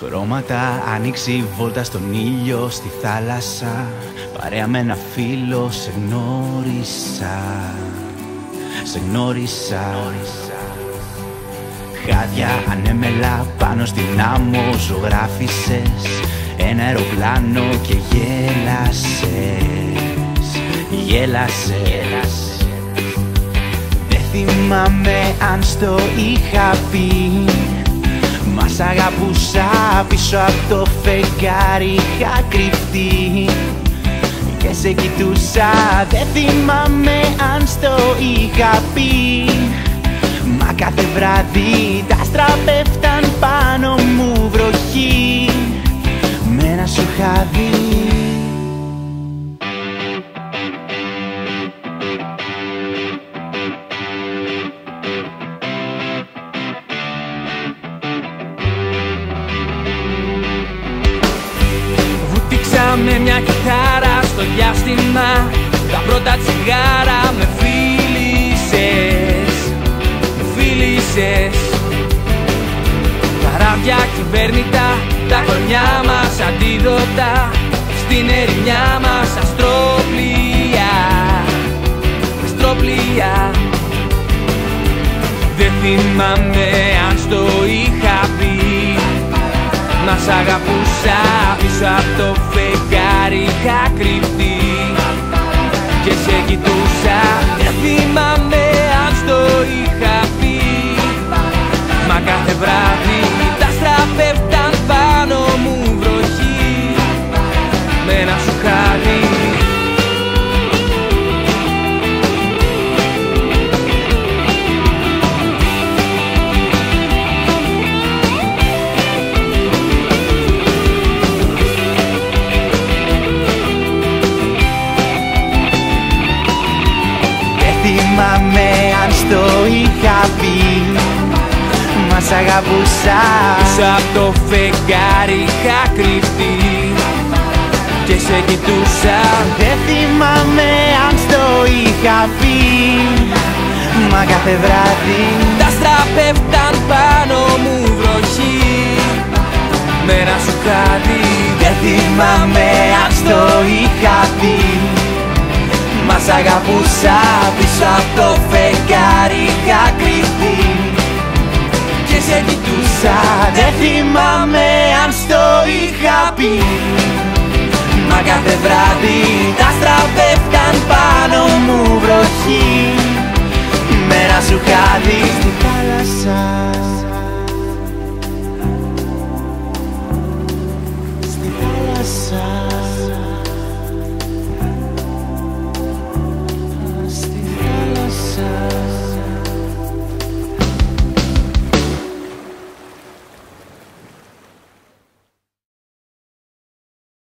Χρώματα άνοιξη βόλτα στον ήλιο στη θάλασσα. Παρέα με ένα φίλο σε γνώρισα. Σε γνώρισα. Χάδια ανέμελα πάνω στην άμμο ζωγράφισες Ένα αεροπλάνο και γέλασες. Γέλασες. Δεν θυμάμαι αν στο είχα πει Μα σ' αγαπούσα πίσω από το φεγγάρι είχα κρυφτεί. Και σε κοιτούσα δεν θυμάμαι αν στο είχα πει. Μα κάθε βράδυ τα άστρα πέφταν με μια κιθάρα στο διάστημα. Τα πρώτα τσιγάρα με φίλησες. Με φίλησες. Καράβια κυβέρνητα Τα χρονιά μας αντίδοτα Στην ερημιά μας αστροπλία Αστροπλία Δεν θυμάμαι αν στο είχα πει. Μας σ' αγαπούσα πίσω από το φεγγάρι είχα αν στο είχα πει. Μας σ' αγαπούσα. Πίσω απ' το φεγγάρι είχα κρυφτεί. Και σε κοιτούσα. Δεν θυμάμαι αν στο είχα πει. Μα κάθε βράδυ Τα στραπεύταν πάνω μου βροχή. Με ένα σου χάδι. Δεν θυμάμαι αν στο είχα πει. Μας σ' αγαπούσα πίσω από το φεγγάρι είχα πει Μα κάθε βράδυ τα